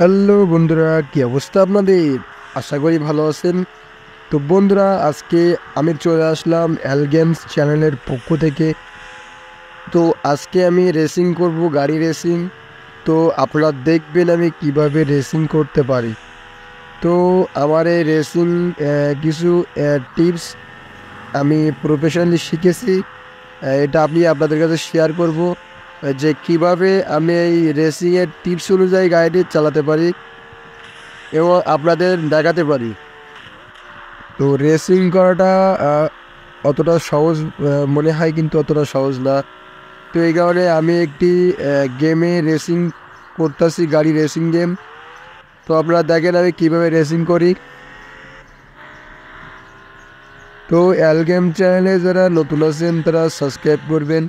Hello বন্ধুরা, কি অবস্থা আপনাদের? আশা করি ভালো আছেন। তো বন্ধুরা, আজকে আমি চলে আসলাম অ্যাল গেমস চ্যানেলের পক্ষ থেকে। তো আজকে আমি রেসিং করব, গাড়ি রেসিং তো আপনারা দেখবেন আমি কীভাবে রেসিং করতে পারি। তো আমার এই রেসিং কিছু টিপস আমি প্রফেশনালি শিখেছি। এটা আমি আপনাদের কাছে শেয়ার করব। যে কীভাবে আমি এই রেসিংয়ের টিপস অনুযায়ী গাড়িটি চালাতে পারি এবং আপনাদের দেখাতে পারি। তো রেসিং করাটা অতটা সহজ মনে হয় কিন্তু অতটা সহজ না। তো এই কারণে আমি একটি গেমে রেসিং করতেছি, গাড়ি রেসিং গেম তো আপনারা দেখেন আমি কীভাবে রেসিং করি। তো অ্যালগেম চ্যানেলে যারা নতুন আছেন, তারা সাবস্ক্রাইব করবেন,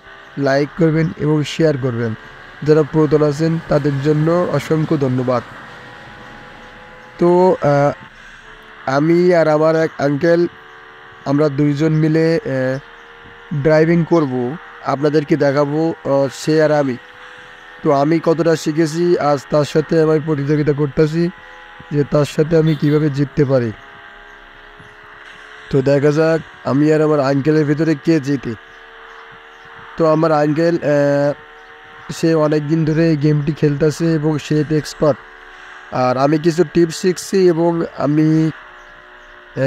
লাইক করবেন এবং শেয়ার করবেন। যারা পুরাতন আছেন, তাদের জন্য অসংখ্য ধন্যবাদ। তো আমি আর আমার এক আঙ্কেল আমরা দুইজন মিলে ড্রাইভিং করব। আপনাদেরকে দেখাবো সে আর আমি। তো আমি কতটা শিখেছি, আজ তার সাথে আমি প্রতিযোগিতা করতেছি, যে তার সাথে আমি কীভাবে জিততে পারি। তো দেখা যাক, আমি আর আমার আঙ্কেলের ভিতরে কে জিতে। তো আমার আঙ্কেল সে অনেক দিন ধরে এই গেমটি খেলতেছে এবং সে এক্সপার্ট আর আমি কিছু টিপস শিখছি এবং আমি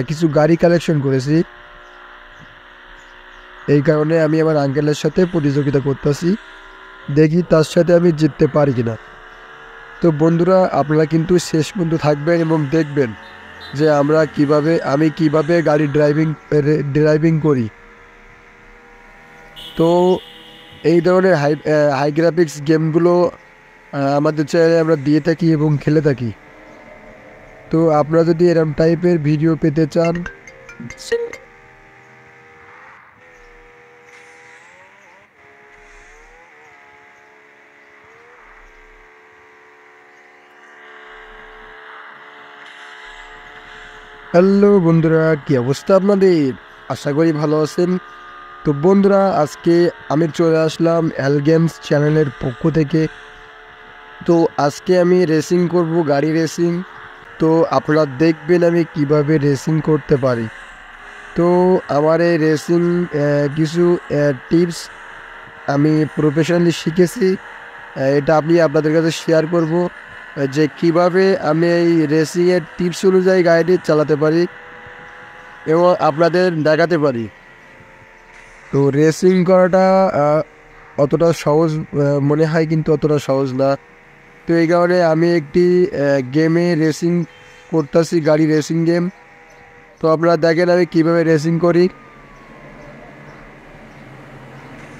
কিছু গাড়ি কালেকশন করেছি। এই কারণে আমি আমার আঙ্কেলের সাথে প্রতিযোগিতা করতেছি। দেখি তার সাথে আমি জিততে পারি কিনা। তো বন্ধুরা, আপনারা কিন্তু শেষ পর্যন্ত থাকবেন এবং দেখবেন। যে আমরা কীভাবে, আমি কীভাবে গাড়ি ড্রাইভিং ড্রাইভিং করি। তো এই ধরনের হাই হাই গ্রাফিক্স গেমগুলো আমাদের চ্যানেলে আমরা দিয়ে থাকি এবং খেলে থাকি। তো আপনারা যদি এরম টাইপের ভিডিও পেতে চান হ্যালো বন্ধুরা, কি অবস্থা আপনাদের? আশা করি ভালো আছেন। তো বন্ধুরা, আজকে আমি চলে আসলাম অ্যাল গেমস চ্যানেলের পক্ষ থেকে। তো আজকে আমি রেসিং করব, গাড়ি রেসিং তো আপনারা দেখবেন আমি কীভাবে রেসিং করতে পারি। তো আমার এই রেসিং কিছু টিপস আমি প্রফেশনালি শিখেছি। এটা আমি আপনাদের কাছে শেয়ার করব। যে কীভাবে আমি এই রেসিংয়ের টিপস অনুযায়ী গাড়িটি চালাতে পারি এবং আপনাদের দেখাতে পারি। তো রেসিং করাটা অতটা সহজ মনে হয় কিন্তু অতটা সহজ না। তো এই কারণে আমি একটি গেমে রেসিং করতেছি, গাড়ি রেসিং গেম তো আপনারা দেখেন আমি কীভাবে রেসিং করি।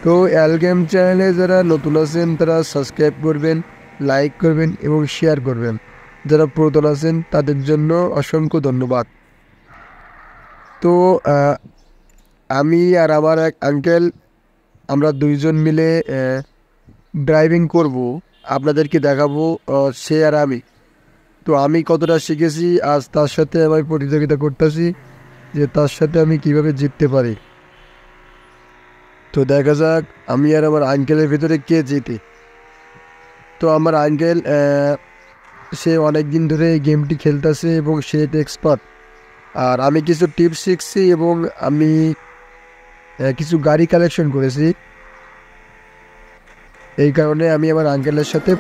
তো অ্যালগেম চ্যানেলে যারা নতুন আছেন, তারা সাবস্ক্রাইব করবেন। লাইক করবেন এবং শেয়ার করবেন। যারা পুরাতন আছেন, তাদের জন্য অসংখ্য ধন্যবাদ। তো আমি আর আমার এক আঙ্কেল আমরা দুইজন মিলে ড্রাইভিং করব। আপনাদেরকে দেখাবো সে আর আমি। তো, আমি কতটা শিখেছি, আজ তার সাথে আমি প্রতিযোগিতা করতেছি, যে তার সাথে আমি কীভাবে জিততে পারি। তো, দেখা যাক, আমি আর আমার আঙ্কেলের ভিতরে কে জিতে। তো আমার আঙ্কেল সে অনেক দিন ধরে এই গেমটি খেলতেছে এবং সে এক্সপার্ট আর আমি কিছু টিপস শিখছি এবং আমি আহ, কিছু গাড়ি কালেকশন করেছি। এই কারণে আমি আমার আঙ্কেলের সাথে